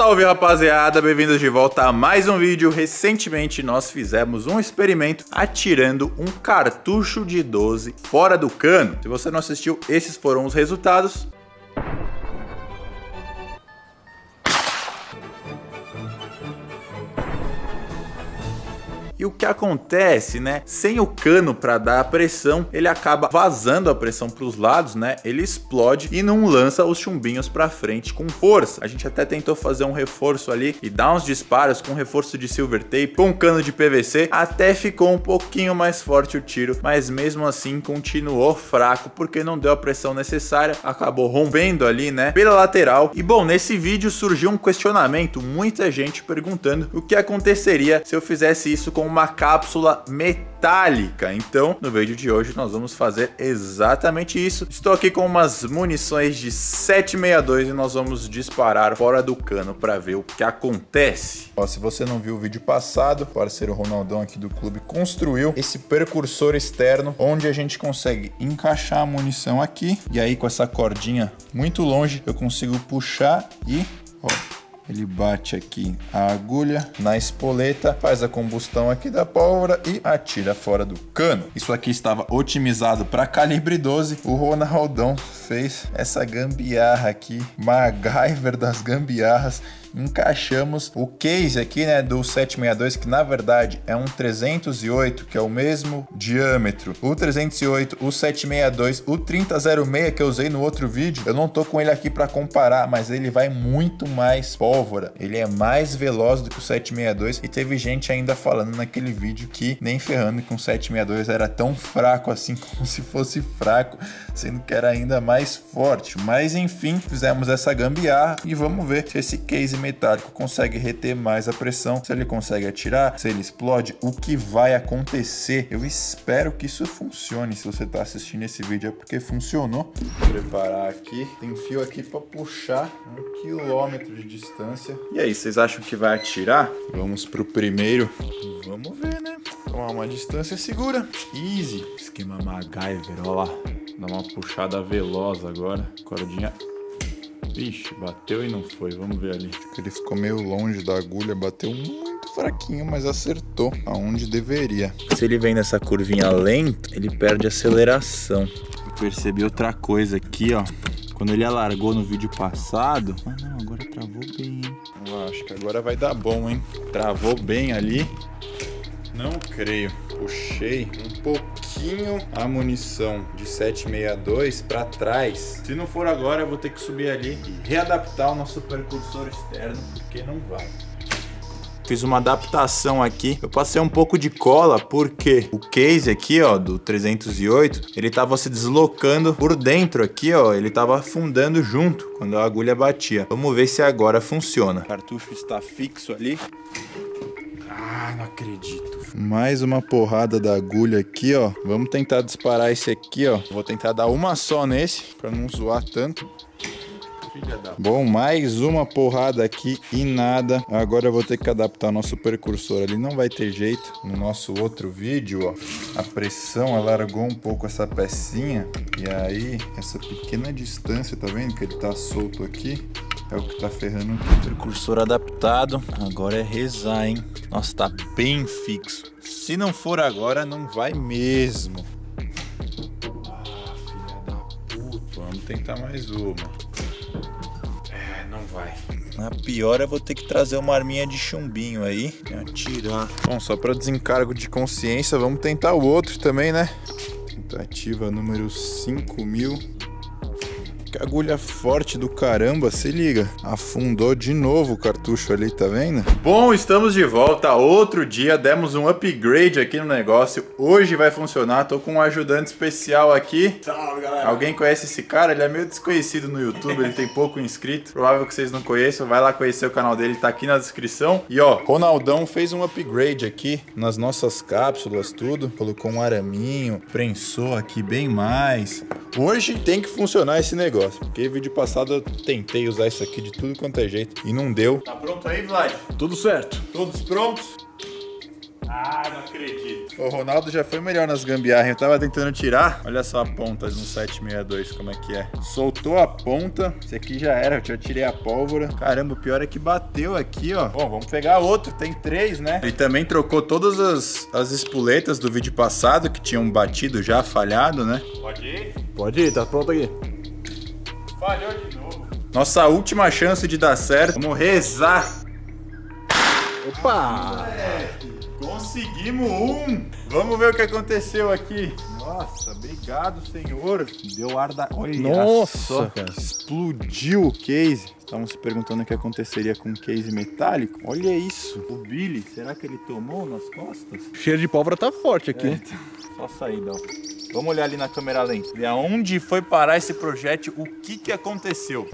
salve rapaziada, bem-vindos de volta a mais um vídeo. Recentemente nós fizemos um experimento atirando um cartucho de 12 fora do cano. Se você não assistiu, esses foram os resultados. E o que acontece, né? Sem o cano para dar a pressão, ele acaba vazando a pressão para os lados, né? Ele explode e não lança os chumbinhos para frente com força. A gente até tentou fazer um reforço ali e dar uns disparos com reforço de silver tape, com cano de PVC, até ficou um pouquinho mais forte o tiro, mas mesmo assim continuou fraco porque não deu a pressão necessária, acabou rompendo ali, né, pela lateral. E bom, nesse vídeo surgiu um questionamento, muita gente perguntando o que aconteceria se eu fizesse isso com uma cápsula metálica. Então, no vídeo de hoje nós vamos fazer exatamente isso. Estou aqui com umas munições de 762 e nós vamos disparar fora do cano para ver o que acontece. Ó, se você não viu o vídeo passado, o parceiro Ronaldão aqui do clube construiu esse percursor externo onde a gente consegue encaixar a munição aqui e aí com essa cordinha muito longe eu consigo puxar e ó, ele bate aqui a agulha na espoleta, faz a combustão aqui da pólvora e atira fora do cano. Isso aqui estava otimizado para calibre 12. O Ronaldão fez essa gambiarra aqui, MacGyver das gambiarras encaixamos o case aqui, né, do 762, que na verdade é um 308, que é o mesmo diâmetro. O 308, o 762, o 3006 que eu usei no outro vídeo, eu não tô com ele aqui para comparar, mas ele vai muito mais pólvora. Ele é mais veloz do que o 762 e teve gente ainda falando naquele vídeo que nem ferrando com o 762 era tão fraco assim como se fosse fraco, sendo que era ainda mais forte. Mas enfim, fizemos essa gambiarra e vamos ver se esse case metálico consegue reter mais a pressão, se ele consegue atirar, se ele explode, o que vai acontecer. Eu espero que isso funcione. Se você está assistindo esse vídeo é porque funcionou. Vou preparar aqui. Tem fio aqui para puxar um quilômetro de distância. E aí, vocês acham que vai atirar? Vamos pro primeiro. Vamos ver, né? Tomar uma distância segura. Easy. Esquema MacGyver, ó lá. Dá uma puxada veloz agora. Cordinha Ixi, bateu e não foi. Vamos ver ali. Acho que ele ficou meio longe da agulha, bateu muito fraquinho, mas acertou aonde deveria. Se ele vem nessa curvinha lenta, ele perde aceleração. Eu percebi outra coisa aqui, ó. Quando ele alargou no vídeo passado. Ah não, agora travou bem, hein? Eu acho que agora vai dar bom, hein? Travou bem ali. Não creio. Puxei um pouquinho a munição de 762 para trás. Se não for agora, eu vou ter que subir ali e readaptar o nosso percursor externo, porque não vai fiz uma adaptação aqui. Eu passei um pouco de cola porque o case aqui, ó, do 308, ele tava se deslocando por dentro aqui, ó, ele tava afundando junto quando a agulha batia. Vamos ver se agora funciona. O cartucho está fixo ali. Ah, não acredito. Mais uma porrada da agulha aqui, ó. Vamos tentar disparar esse aqui, ó. Vou tentar dar uma só nesse, pra não zoar tanto. Bom, mais uma porrada aqui e nada. Agora eu vou ter que adaptar nosso percursor ali. Não vai ter jeito. No nosso outro vídeo, ó, a pressão alargou um pouco essa pecinha. E aí, essa pequena distância, tá vendo que ele tá solto aqui? É o que tá ferrando o percursor adaptado. Agora é rezar, hein? Nossa, tá bem fixo. Se não for agora, não vai mesmo. Ah, filha da puta. Vamos tentar mais uma não vai. Na pior eu vou ter que trazer uma arminha de chumbinho aí e atirar. Bom, só para desencargo de consciência, vamos tentar o outro também, né? Tentativa número 5000. Que agulha forte do caramba, se liga. Afundou de novo o cartucho ali, tá vendo? Bom, estamos de volta. Outro dia demos um upgrade aqui no negócio. Hoje vai funcionar. Tô com um ajudante especial aqui. Salve, galera. Alguém conhece esse cara? Ele é meio desconhecido no YouTube, ele tem pouco inscrito. Provável que vocês não conheçam. Vai lá conhecer o canal dele, tá aqui na descrição. E ó, Ronaldão fez um upgrade aqui nas nossas cápsulas, tudo. Colocou um araminho, prensou aqui bem mais. Hoje tem que funcionar esse negócio, porque vídeo passado eu tentei usar isso aqui de tudo quanto é jeito e não deu. Tá pronto aí, Vlad? Tudo certo. Todos prontos? Ah, não acredito. O Ronaldo já foi melhor nas gambiarras. Eu tava tentando tirar. Olha só a ponta de um 762, como é que é. Soltou a ponta. Esse aqui já era, eu já tirei a pólvora. Caramba, o pior é que bateu aqui, ó. Bom, vamos pegar outro. Tem três, né? Ele também trocou todas as, as espuletas do vídeo passado, que tinham batido já, falhado, né? Pode ir? Pode ir, tá pronto aqui. Falhou de novo. Nossa última chance de dar certo. Vamos rezar. Opa! Conseguimos um! Vamos ver o que aconteceu aqui. Nossa, obrigado, senhor. Deu ar da. Olha Nossa, só, cara. Explodiu o case. Estavam se perguntando o que aconteceria com um case metálico. Olha isso. O Billy, será que ele tomou nas costas? O cheiro de pólvora tá forte aqui. É, então, só sair, Dal. Vamos olhar ali na câmera lenta. Ver aonde foi parar esse projétil, o que, que aconteceu.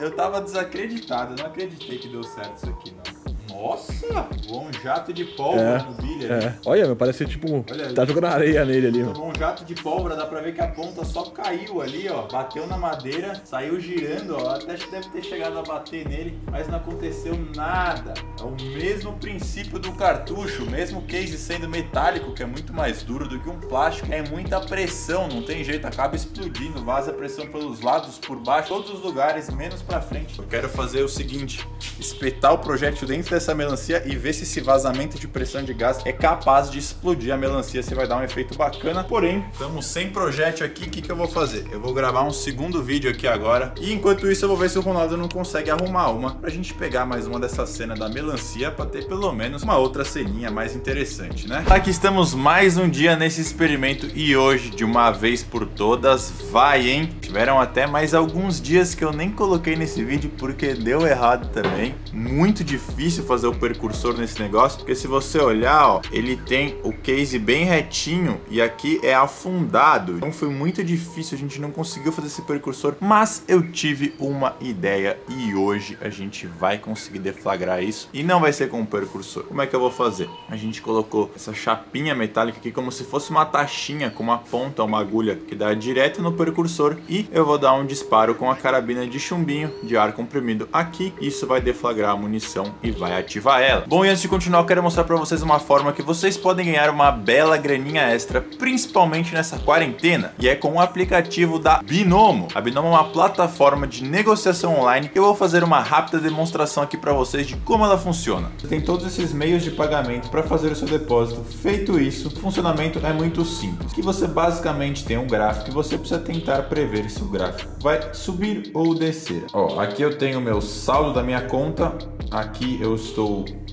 Eu tava, desacreditado. Eu não acreditei que deu certo isso aqui, não. Nossa! Voou um jato de pólvora É, no Billy ali. É. Olha, meu, parece tipo. Olha ali. Tá jogando areia nele ali, mano. Tomou um jato de pólvora, dá pra ver que a ponta só caiu ali, ó. Bateu na madeira, saiu girando, ó. Até acho que deve ter chegado a bater nele, mas não aconteceu nada. É o mesmo princípio do cartucho, o mesmo case sendo metálico, que é muito mais duro do que um plástico. É muita pressão, não tem jeito, acaba explodindo, vaza pressão pelos lados, por baixo, todos os lugares, menos pra frente. Eu quero fazer o seguinte: espetar o projétil dentro dessa melancia e ver se esse vazamento de pressão de gás é capaz de explodir a melancia, se vai dar um efeito bacana. Porém, estamos sem projétil aqui, o que, que eu vou fazer? Eu vou gravar um segundo vídeo aqui agora e enquanto isso eu vou ver se o Ronaldo não consegue arrumar uma pra gente pegar mais uma dessa cena da melancia pra ter pelo menos uma outra ceninha mais interessante, né? Aqui estamos mais um dia nesse experimento e hoje, de uma vez por todas, vai, hein? Tiveram até mais alguns dias que eu nem coloquei nesse vídeo porque deu errado também. Muito difícil fazer o percursor nesse negócio, porque se você olhar, ó, ele tem o case bem retinho e aqui é afundado. Então foi muito difícil, a gente não conseguiu fazer esse percursor, mas eu tive uma ideia e hoje a gente vai conseguir deflagrar isso e não vai ser com o percursor. Como é que eu vou fazer? A gente colocou essa chapinha metálica aqui como se fosse uma taxinha com uma ponta, uma agulha que dá direto no percursor e eu vou dar um disparo com a carabina de chumbinho de ar comprimido aqui. Isso vai deflagrar a munição e vai ativar ela. Bom, e antes de continuar, eu quero mostrar para vocês uma forma que vocês podem ganhar uma bela graninha extra, principalmente nessa quarentena, e é com o aplicativo da Binomo. A Binomo é uma plataforma de negociação online. Eu vou fazer uma rápida demonstração aqui para vocês de como ela funciona. Você tem todos esses meios de pagamento para fazer o seu depósito. Feito isso, o funcionamento é muito simples. Que você basicamente tem um gráfico e você precisa tentar prever se o gráfico vai subir ou descer. Ó, aqui eu tenho o meu saldo da minha conta. Aqui eu estou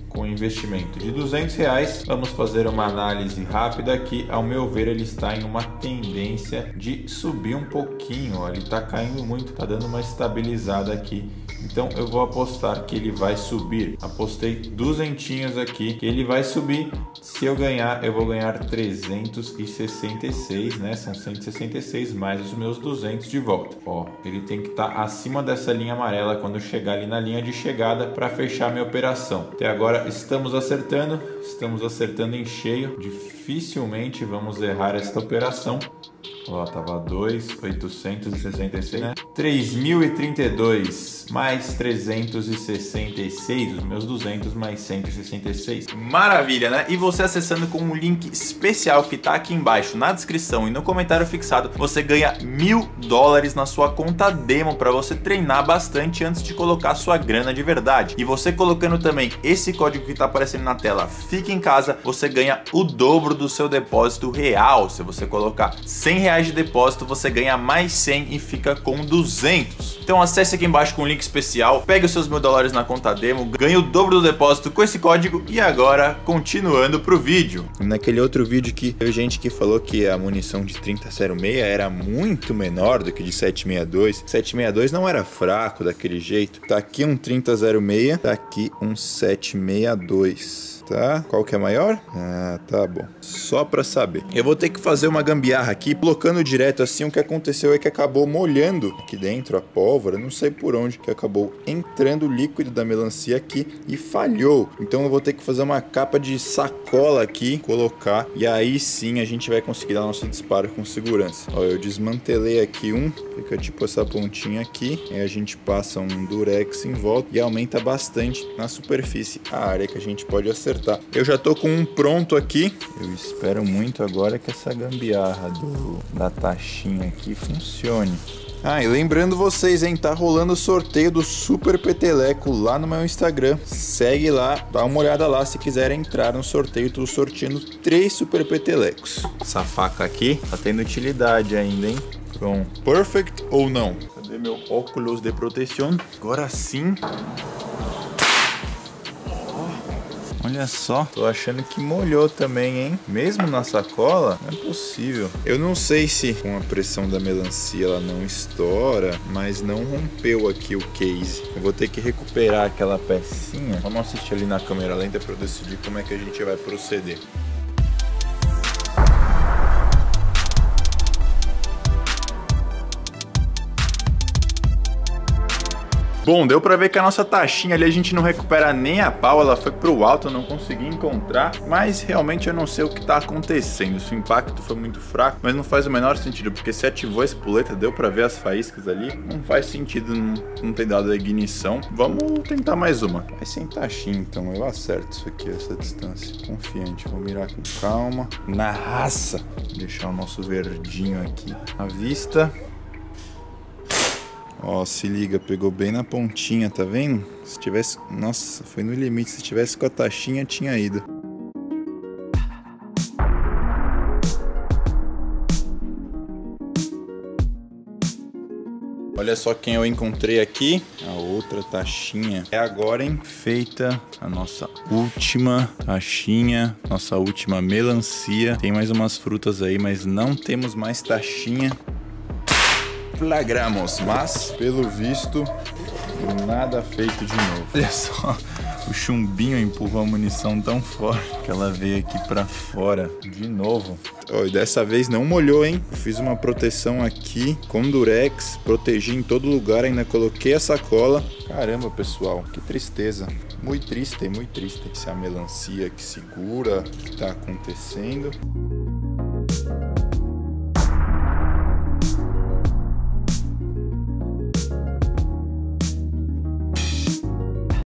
com investimento de 200 reais. Vamos fazer uma análise rápida aqui. Ao meu ver, ele está em uma tendência de subir um pouquinho. Ó. Ele está caindo muito, está dando uma estabilizada aqui. Então eu vou apostar que ele vai subir. Apostei duzentinhos aqui que ele vai subir. Se eu ganhar, eu vou ganhar 366, né? São 166 mais os meus 200 de volta. Ó, ele tem que estar acima dessa linha amarela quando chegar ali na linha de chegada para fechar minha operação. Até agora estamos acertando, estamos acertando em cheio. Dificilmente vamos errar esta operação. Ó, tava 2,866, né? 3.032 mais 366, os meus 200 mais 166. Maravilha, né? E você acessando com um link especial que tá aqui embaixo na descrição e no comentário fixado, você ganha mil dólares na sua conta demo para você treinar bastante antes de colocar sua grana de verdade. E você colocando também esse código que tá aparecendo na tela, fica em casa, você ganha o dobro do seu depósito real. Se você colocar 100 reais de depósito, você ganha mais 100 e fica com 200. Então acesse aqui embaixo com o link especial, pegue os seus mil dólares na conta demo, ganhe o dobro do depósito com esse código e agora continuando pro vídeo. Naquele outro vídeo que teve gente que falou que a munição de 3006 era muito menor do que de 762. 762 não era fraco daquele jeito. Tá aqui um 3006, tá aqui um 762. tá? Qual que é maior? Ah, tá bom. Só pra saber. Eu vou ter que fazer uma gambiarra aqui, colocando direto assim. O que aconteceu é que acabou molhando aqui dentro a pólvora, não sei por onde, que acabou entrando o líquido da melancia aqui e falhou. Então eu vou ter que fazer uma capa de sacola aqui, colocar, e aí sim a gente vai conseguir dar nosso disparo com segurança. Ó, eu desmantelei aqui um, fica tipo essa pontinha aqui, aí a gente passa um durex em volta e aumenta bastante na superfície a área que a gente pode acertar. Eu já tô com um pronto aqui, eu espero muito agora que essa gambiarra do, da taxinha aqui funcione. Ah, e lembrando vocês, hein, tá rolando o sorteio do Super Peteleco lá no meu Instagram. Segue lá, dá uma olhada lá se quiser entrar no sorteio. Tô sorteando três Super Petelecos. Essa faca aqui tá tendo utilidade ainda, hein? Pronto. Perfect ou não? Cadê meu óculos de proteção? Agora sim. Olha só, tô achando que molhou também, hein? Mesmo na sacola, não é possível. Eu não sei se com a pressão da melancia ela não estoura, mas não rompeu aqui o case. Eu vou ter que recuperar aquela pecinha. Vamos assistir ali na câmera lenta para decidir como é que a gente vai proceder. Bom, deu pra ver que a nossa taxinha ali a gente não recupera nem a pau, ela foi pro alto, eu não consegui encontrar, mas realmente eu não sei o que tá acontecendo. Se o impacto foi muito fraco, mas não faz o menor sentido, porque se ativou a espoleta, deu pra ver as faíscas ali, não faz sentido não, não ter dado a ignição. Vamos tentar mais uma. Vai sem taxinha então, eu acerto isso aqui, essa distância. Confiante, vou mirar com calma, na raça. Deixar o nosso verdinho aqui à vista. Ó, se liga, pegou bem na pontinha, tá vendo? Se tivesse... Nossa, foi no limite. Se tivesse com a taxinha, tinha ido. Olha só quem eu encontrei aqui. A outra taxinha. É agora, hein? Feita a nossa última taxinha. Nossa última melancia. Tem mais umas frutas aí, mas não temos mais taxinha flagramos, mas pelo visto nada feito de novo. Olha só, o chumbinho empurrou a munição tão forte que ela veio aqui para fora de novo. Oh, e dessa vez não molhou, hein? Fiz uma proteção aqui com durex, protegi em todo lugar, ainda coloquei a sacola. Caramba, pessoal, que tristeza. Muito triste, muito triste. Se a melancia que segura, o que tá acontecendo.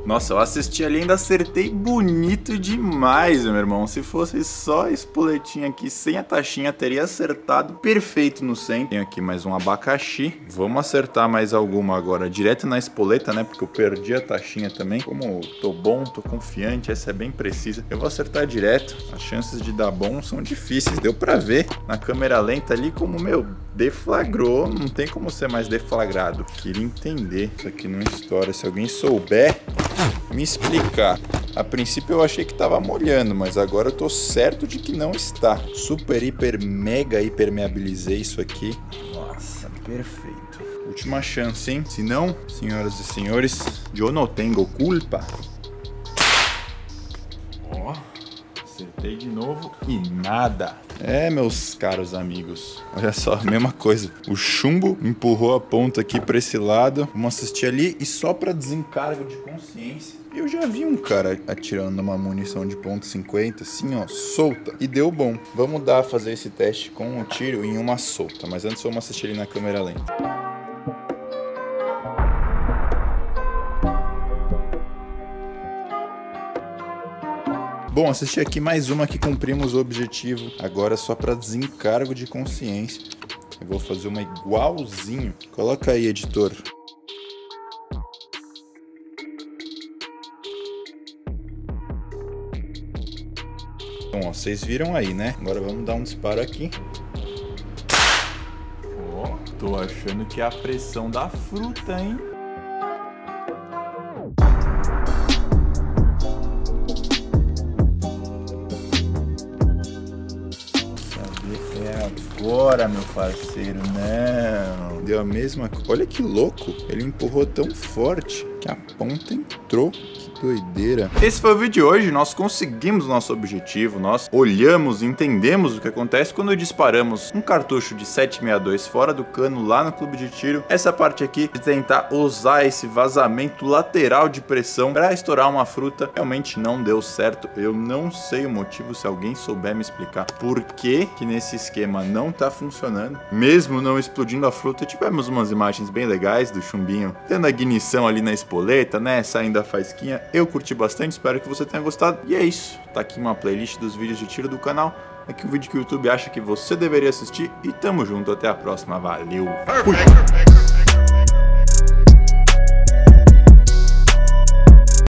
Nossa, eu assisti ali e ainda acertei bonito demais, meu irmão. Se fosse só a espoletinha aqui sem a taxinha, teria acertado perfeito no centro. Tenho aqui mais um abacaxi. Vamos acertar mais alguma agora, direto na espoleta, né? Porque eu perdi a taxinha também. Como tô bom, tô confiante, essa é bem precisa. Eu vou acertar direto. As chances de dar bom são difíceis. Deu pra ver na câmera lenta ali como, meu, deflagrou. Não tem como ser mais deflagrado. Queria entender. Isso aqui não estoura. Se alguém souber, me explicar. A princípio eu achei que estava molhando, mas agora eu tô certo de que não está. Super, hiper, mega hipermeabilizei isso aqui. Nossa, perfeito. Última chance, hein? Se não, senhoras e senhores, eu não tenho culpa. Acertei de novo e nada. É, meus caros amigos, olha só, mesma coisa. O chumbo empurrou a ponta aqui para esse lado. Vamos assistir ali e só para desencargo de consciência. Eu já vi um cara atirando uma munição de ponto .50 assim, ó, solta. E deu bom. Vamos dar fazer esse teste com um tiro em uma solta. Mas antes vamos assistir ele na câmera lenta. Bom, assisti aqui mais uma que cumprimos o objetivo. Agora só para desencargo de consciência. Eu vou fazer uma igualzinho. Coloca aí, editor. Bom, vocês viram aí, né? Agora vamos dar um disparo aqui. Ó, oh, tô achando que é a pressão da fruta, hein? Agora, meu parceiro. Não. Deu a mesma. Olha que louco. Ele empurrou tão forte Que a ponta entrou. Doideira. Esse foi o vídeo de hoje. Nós conseguimos nosso objetivo. Nós olhamos, entendemos o que acontece quando disparamos um cartucho de 762 fora do cano lá no clube de tiro. Essa parte aqui de tentar usar esse vazamento lateral de pressão para estourar uma fruta realmente não deu certo. Eu não sei o motivo. Se alguém souber me explicar por que que nesse esquema não tá funcionando, mesmo não explodindo a fruta, tivemos umas imagens bem legais do chumbinho tendo a ignição ali na espoleta, né? Saindo a faisquinha. Eu curti bastante, espero que você tenha gostado. E é isso. Tá aqui uma playlist dos vídeos de tiro do canal. Aqui um vídeo que o YouTube acha que você deveria assistir. E tamo junto, até a próxima. Valeu! Fui.